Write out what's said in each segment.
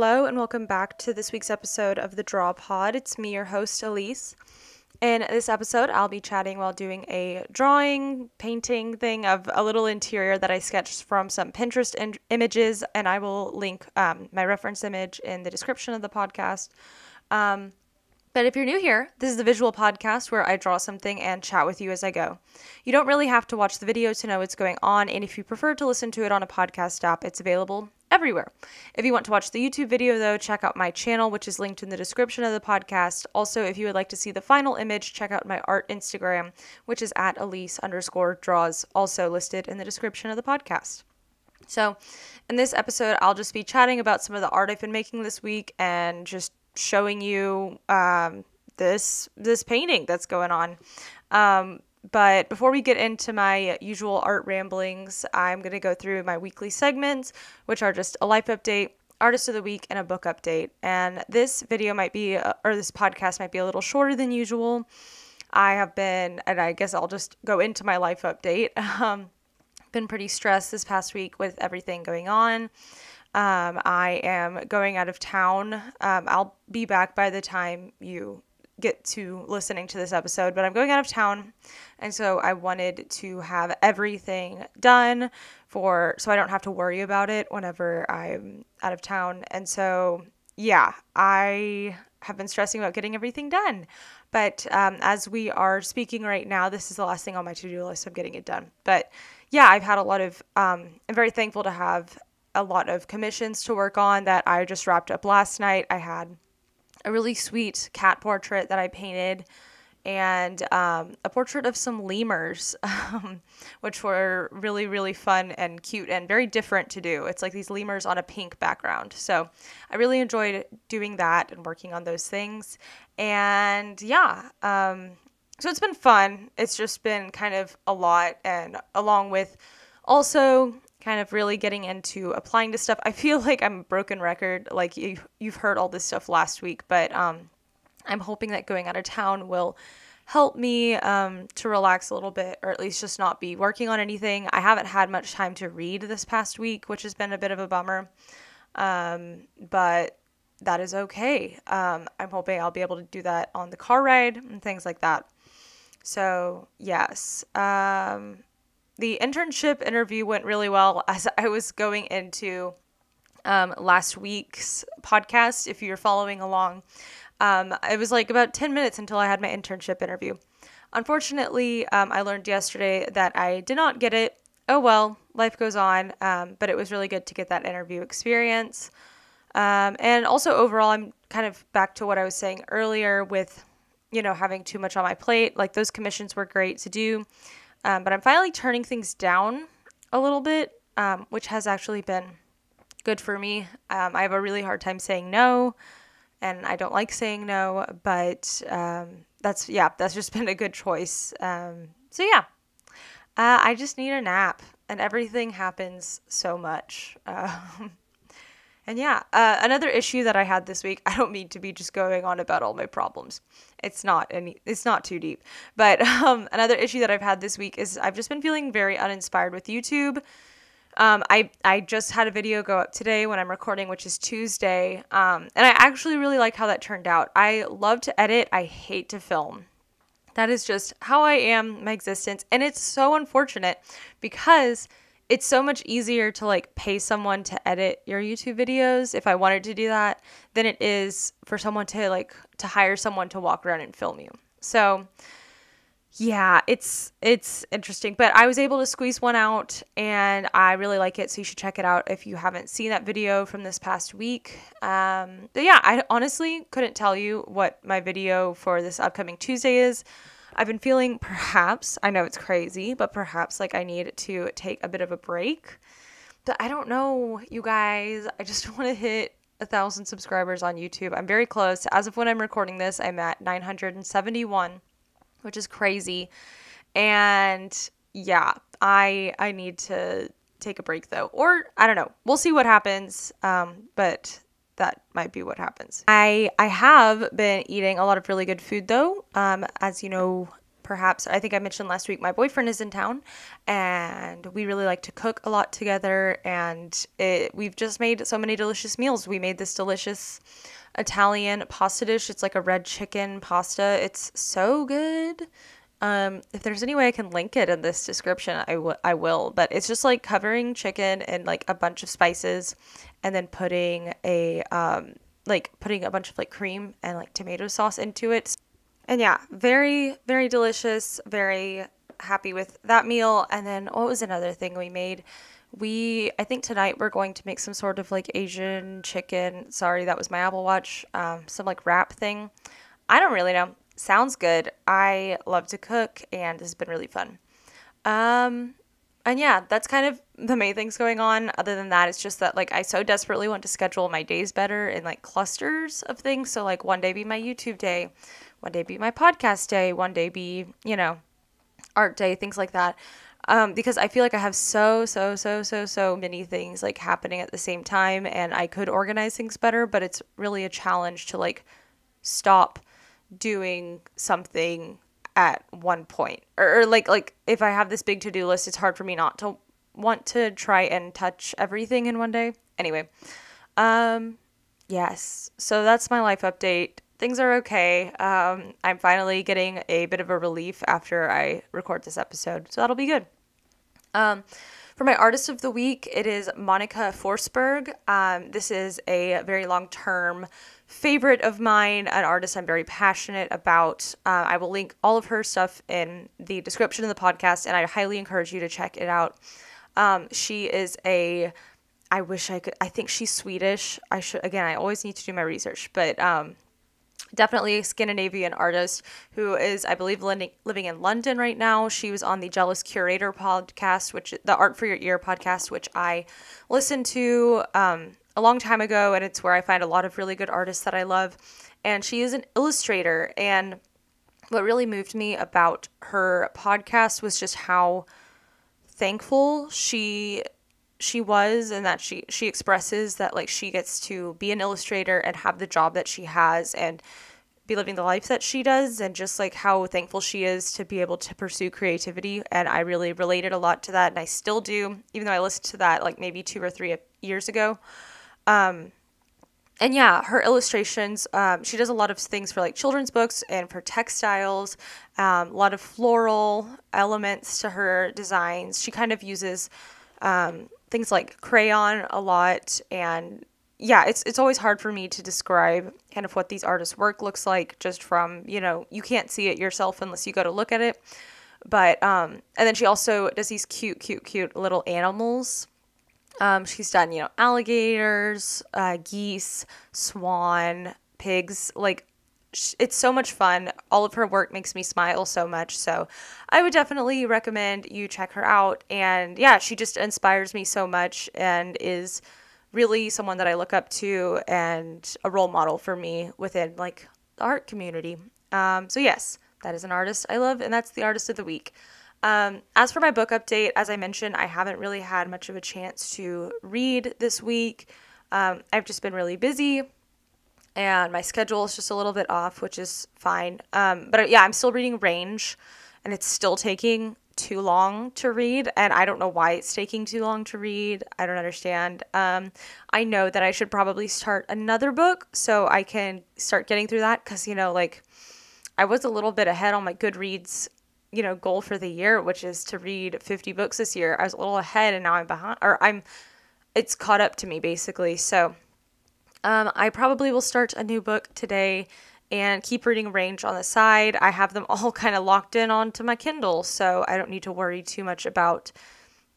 Hello, and welcome back to this week's episode of the Draw Pod. It's me, your host, Elyse. In this episode, I'll be chatting while doing a drawing, painting thing of a little interior that I sketched from some Pinterest in- images, and I will link um, my reference image in the description of the podcast. Um, but if you're new here, this is the visual podcast where I draw something and chat with you as I go. You don't really have to watch the video to know what's going on, and if you prefer to listen to it on a podcast app, it's available everywhere. If you want to watch the YouTube video, though, check out my channel, which is linked in the description of the podcast. Also, if you would like to see the final image, check out my art Instagram, which is at Elyse underscore draws, also listed in the description of the podcast. So, in this episode, I'll just be chatting about some of the art I've been making this week and just showing you um, this this painting that's going on. Um, but before we get into my usual art ramblings, I'm going to go through my weekly segments, which are just a life update, artist of the week, and a book update. And this video might be, uh, or this podcast might be a little shorter than usual. I have been, and I guess I'll just go into my life update. Um, been pretty stressed this past week with everything going on. Um, I am going out of town. Um, I'll be back by the time you get to listening to this episode, but I'm going out of town. And so I wanted to have everything done for so I don't have to worry about it whenever I'm out of town. And so, yeah, I have been stressing about getting everything done. But um, as we are speaking right now, this is the last thing on my to do list. I'm getting it done. But yeah, I've had a lot of, um, I'm very thankful to have a lot of commissions to work on that I just wrapped up last night. I had a really sweet cat portrait that I painted and um, a portrait of some lemurs, um, which were really, really fun and cute and very different to do. It's like these lemurs on a pink background. So I really enjoyed doing that and working on those things. And yeah, um, so it's been fun. It's just been kind of a lot, and along with also kind of really getting into applying to stuff. I feel like I'm a broken record. Like you, you've heard all this stuff last week, but um, I'm hoping that going out of town will help me um, to relax a little bit, or at least just not be working on anything. I haven't had much time to read this past week, which has been a bit of a bummer. Um, but that is okay. Um, I'm hoping I'll be able to do that on the car ride and things like that. So, yes. Um, the internship interview went really well as I was going into um, last week's podcast. If you're following along, um, it was like about 10 minutes until I had my internship interview. Unfortunately, um, I learned yesterday that I did not get it. Oh well, life goes on, um, but it was really good to get that interview experience. Um, and also, overall, I'm kind of back to what I was saying earlier with, you know, having too much on my plate. Like, those commissions were great to do. Um, but I'm finally turning things down a little bit, um, which has actually been good for me. Um, I have a really hard time saying no, and I don't like saying no, but um, that's, yeah, that's just been a good choice. Um, so, yeah, uh, I just need a nap, and everything happens so much. Uh, And yeah, uh, another issue that I had this week. I don't mean to be just going on about all my problems. It's not any. It's not too deep. But um, another issue that I've had this week is I've just been feeling very uninspired with YouTube. Um, I I just had a video go up today when I'm recording, which is Tuesday. Um, and I actually really like how that turned out. I love to edit. I hate to film. That is just how I am, my existence, and it's so unfortunate because it's so much easier to like pay someone to edit your YouTube videos if I wanted to do that than it is for someone to like to hire someone to walk around and film you. So yeah, it's it's interesting, but I was able to squeeze one out and I really like it, so you should check it out if you haven't seen that video from this past week. Um, but yeah, I honestly couldn't tell you what my video for this upcoming Tuesday is. I've been feeling perhaps, I know it's crazy, but perhaps like I need to take a bit of a break. But I don't know, you guys. I just want to hit a thousand subscribers on YouTube. I'm very close. As of when I'm recording this, I'm at 971, which is crazy. And yeah, I I need to take a break though, or I don't know. We'll see what happens. Um, but that might be what happens. I I have been eating a lot of really good food though. Um, as you know, perhaps I think I mentioned last week my boyfriend is in town and we really like to cook a lot together and it, we've just made so many delicious meals. We made this delicious Italian pasta dish. It's like a red chicken pasta. It's so good. Um, if there's any way I can link it in this description, I, w- I will. But it's just like covering chicken and like a bunch of spices and then putting a, um, like putting a bunch of like cream and like tomato sauce into it. And yeah, very, very delicious. Very happy with that meal. And then what was another thing we made? We, I think tonight we're going to make some sort of like Asian chicken. Sorry, that was my Apple Watch. Um, some like wrap thing. I don't really know. Sounds good. I love to cook and this has been really fun. Um, and yeah, that's kind of the main things going on. Other than that, it's just that like I so desperately want to schedule my days better in like clusters of things. So like one day be my YouTube day, one day be my podcast day, one day be, you know, art day, things like that. Um, because I feel like I have so, so, so, so, so many things like happening at the same time and I could organize things better, but it's really a challenge to like stop doing something at one point or, or like like if I have this big to-do list, it's hard for me not to want to try and touch everything in one day. Anyway, um yes. So that's my life update. Things are okay. Um, I'm finally getting a bit of a relief after I record this episode, so that'll be good. Um, for my artist of the week, it is Monika Forsberg. Um, this is a very long term favorite of mine, an artist I'm very passionate about. Uh, I will link all of her stuff in the description of the podcast, and I highly encourage you to check it out. Um, she is a, I wish I could, I think she's Swedish. I should, again, I always need to do my research, but um, definitely a Scandinavian artist who is, I believe, living in London right now. She was on the Jealous Curator podcast, which the Art for Your Ear podcast, which I listened to. Um, a long time ago, and it's where I find a lot of really good artists that I love. And she is an illustrator. And what really moved me about her podcast was just how thankful she she was and that she she expresses that like she gets to be an illustrator and have the job that she has and be living the life that she does and just like how thankful she is to be able to pursue creativity and I really related a lot to that and I still do even though I listened to that like maybe 2 or 3 years ago um, and yeah, her illustrations, um, she does a lot of things for like children's books and for textiles, um, a lot of floral elements to her designs. She kind of uses um, things like crayon a lot. And yeah, it's, it's always hard for me to describe kind of what these artists' work looks like just from, you know, you can't see it yourself unless you go to look at it. But, um, and then she also does these cute, cute, cute little animals um, she's done, you know, alligators, uh, geese, swan, pigs. Like, it's so much fun. All of her work makes me smile so much. So, I would definitely recommend you check her out. And yeah, she just inspires me so much and is really someone that I look up to and a role model for me within like the art community. Um, so, yes, that is an artist I love, and that's the artist of the week. Um, as for my book update, as I mentioned, I haven't really had much of a chance to read this week. Um, I've just been really busy and my schedule is just a little bit off, which is fine. Um, but yeah, I'm still reading Range and it's still taking too long to read and I don't know why it's taking too long to read. I don't understand. Um, I know that I should probably start another book so I can start getting through that because, you know, like I was a little bit ahead on my Goodreads you know goal for the year which is to read 50 books this year i was a little ahead and now i'm behind or i'm it's caught up to me basically so um, i probably will start a new book today and keep reading range on the side i have them all kind of locked in onto my kindle so i don't need to worry too much about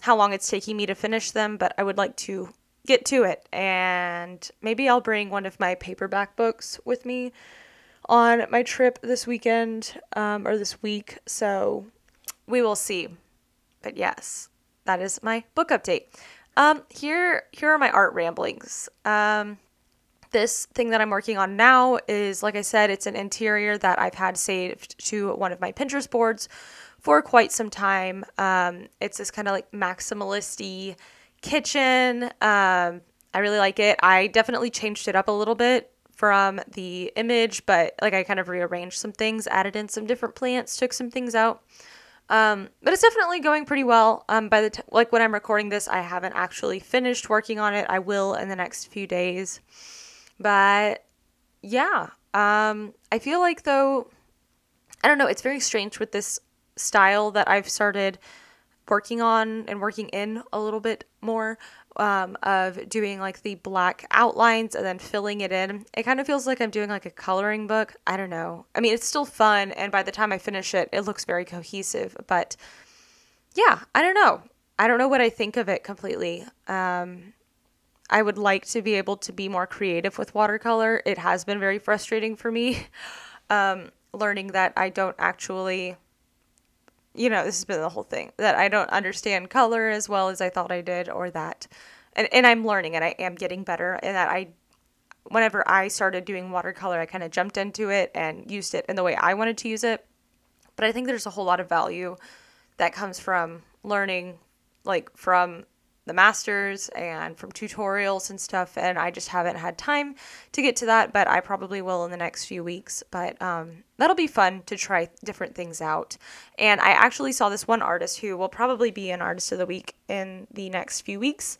how long it's taking me to finish them but i would like to get to it and maybe i'll bring one of my paperback books with me on my trip this weekend um, or this week. So we will see. But yes, that is my book update. Um, here, here are my art ramblings. Um, this thing that I'm working on now is, like I said, it's an interior that I've had saved to one of my Pinterest boards for quite some time. Um, it's this kind of like maximalisty kitchen. Um, I really like it. I definitely changed it up a little bit from the image, but like I kind of rearranged some things, added in some different plants, took some things out. Um, but it's definitely going pretty well. Um, by the t- like when I'm recording this, I haven't actually finished working on it. I will in the next few days. But yeah, um, I feel like though, I don't know. It's very strange with this style that I've started working on and working in a little bit more um, of doing like the black outlines and then filling it in. It kind of feels like I'm doing like a coloring book. I don't know. I mean, it's still fun, and by the time I finish it, it looks very cohesive. But yeah, I don't know. I don't know what I think of it completely. Um, I would like to be able to be more creative with watercolor. It has been very frustrating for me um, learning that I don't actually you know, this has been the whole thing that I don't understand color as well as I thought I did, or that, and, and I'm learning and I am getting better, and that I, whenever I started doing watercolor, I kind of jumped into it and used it in the way I wanted to use it. But I think there's a whole lot of value that comes from learning, like from the masters and from tutorials and stuff and i just haven't had time to get to that but i probably will in the next few weeks. But um, that'll be fun to try different things out. And i actually saw this one artist who will probably be an artist of the week in the next few weeks.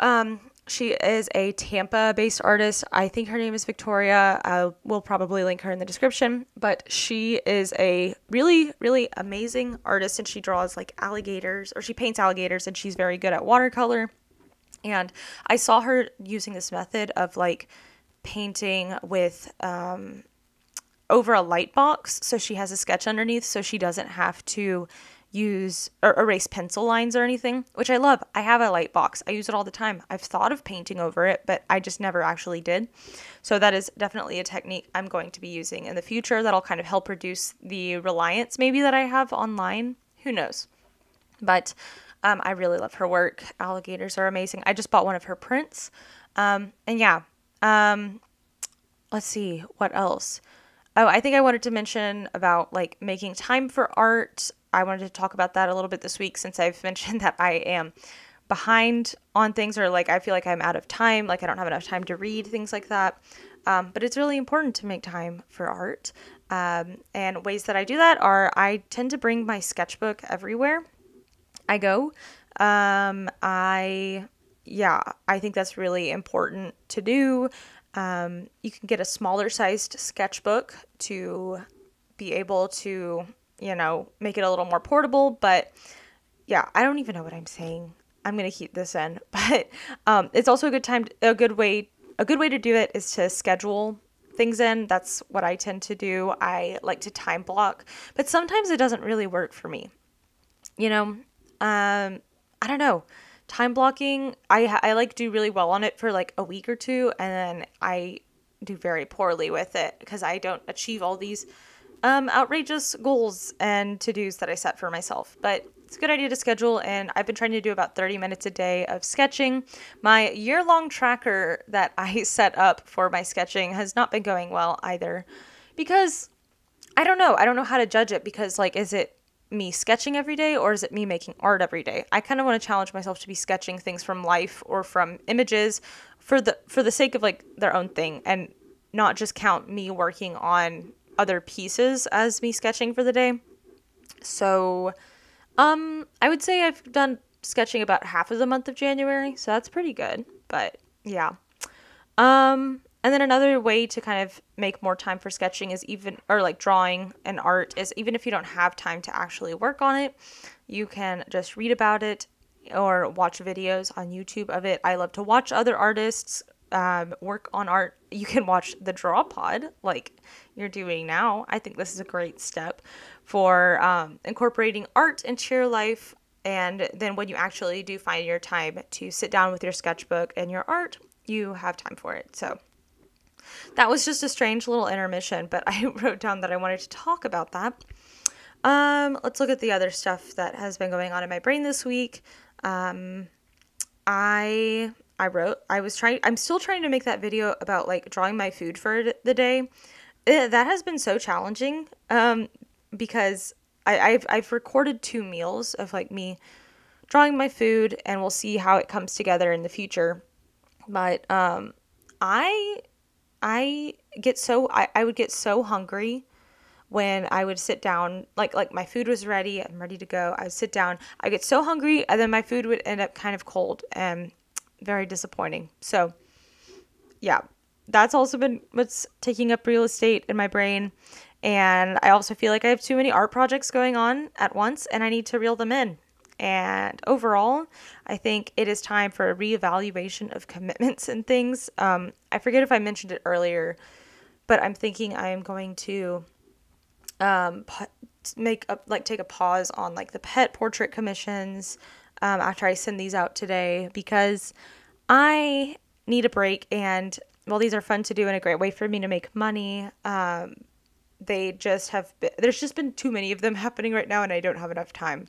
Um, she is a Tampa based artist. I think her name is Victoria. I will probably link her in the description. But she is a really, really amazing artist and she draws like alligators or she paints alligators and she's very good at watercolor. And I saw her using this method of like painting with um, over a light box. So she has a sketch underneath so she doesn't have to use or erase pencil lines or anything, which I love. I have a light box. I use it all the time. I've thought of painting over it, but I just never actually did. So that is definitely a technique I'm going to be using in the future that'll kind of help reduce the reliance maybe that I have online. Who knows? But um, I really love her work. Alligators are amazing. I just bought one of her prints. Um, and yeah, um, let's see what else. Oh, I think I wanted to mention about like making time for art. I wanted to talk about that a little bit this week since I've mentioned that I am behind on things or like I feel like I'm out of time, like I don't have enough time to read, things like that. Um, but it's really important to make time for art. Um, and ways that I do that are I tend to bring my sketchbook everywhere I go. Um, I, yeah, I think that's really important to do. Um, you can get a smaller sized sketchbook to be able to you know, make it a little more portable. But yeah, I don't even know what I'm saying. I'm gonna keep this in, but um, it's also a good time, a good way, a good way to do it is to schedule things in. That's what I tend to do. I like to time block, but sometimes it doesn't really work for me. You know, um, I don't know. Time blocking, I I like do really well on it for like a week or two, and then I do very poorly with it because I don't achieve all these um, outrageous goals and to dos that I set for myself. But it's a good idea to schedule, and I've been trying to do about 30 minutes a day of sketching. My year long tracker that I set up for my sketching has not been going well either because I don't know. I don't know how to judge it because, like, is it me sketching every day or is it me making art every day? I kind of want to challenge myself to be sketching things from life or from images for the for the sake of like their own thing and not just count me working on other pieces as me sketching for the day. So, um, I would say I've done sketching about half of the month of January, so that's pretty good. But yeah. Um, and then another way to kind of make more time for sketching is even, or like drawing and art, is even if you don't have time to actually work on it, you can just read about it or watch videos on YouTube of it. I love to watch other artists um, work on art, you can watch the Draw Pod like you're doing now. I think this is a great step for um, incorporating art into your life. And then when you actually do find your time to sit down with your sketchbook and your art, you have time for it. So that was just a strange little intermission, but I wrote down that I wanted to talk about that. Um, let's look at the other stuff that has been going on in my brain this week. Um, I I wrote. I was trying. I'm still trying to make that video about like drawing my food for the day. It, eh, that has been so challenging um, because I, I've I've recorded two meals of like me drawing my food, and we'll see how it comes together in the future. But um, I I get so I, I would get so hungry when I would sit down, like like my food was ready, I'm ready to go. I would sit down, I get so hungry, and then my food would end up kind of cold and very disappointing. So, yeah, that's also been what's taking up real estate in my brain. And I also feel like I have too many art projects going on at once, and I need to reel them in. And overall, I think it is time for a reevaluation of commitments and things. Um, I forget if I mentioned it earlier, but I'm thinking I am going to um, make up like take a pause on like the pet portrait commissions um, after I send these out today because I need a break and while these are fun to do and a great way for me to make money, um, they just have been, there's just been too many of them happening right now and I don't have enough time.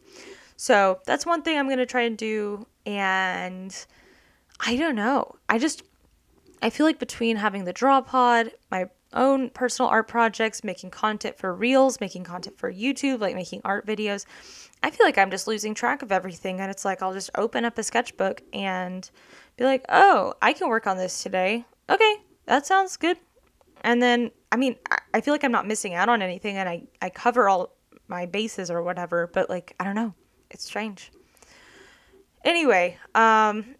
So that's one thing I'm going to try and do. And I don't know. I just, I feel like between having the draw pod, my own personal art projects, making content for reels, making content for YouTube, like making art videos, I feel like I'm just losing track of everything. And it's like I'll just open up a sketchbook and be like, oh, I can work on this today. Okay, that sounds good. And then, I mean, I feel like I'm not missing out on anything and I, I cover all my bases or whatever, but like, I don't know. It's strange. Anyway, um,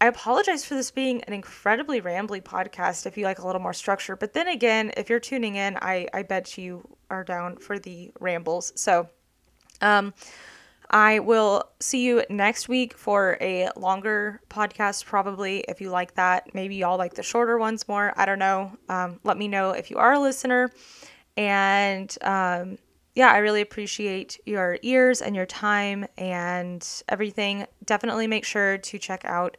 I apologize for this being an incredibly rambly podcast if you like a little more structure. But then again, if you're tuning in, I, I bet you are down for the rambles. So um, I will see you next week for a longer podcast, probably. If you like that, maybe y'all like the shorter ones more. I don't know. Um, let me know if you are a listener. And um, yeah, I really appreciate your ears and your time and everything. Definitely make sure to check out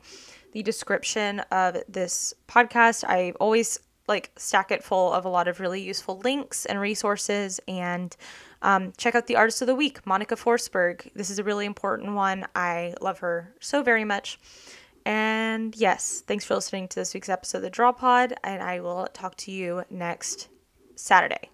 the description of this podcast. I always like stack it full of a lot of really useful links and resources and um, check out the artist of the week monika forsberg. This is a really important one. I love her so very much. And yes thanks for listening to this week's episode of the draw pod and i will talk to you next saturday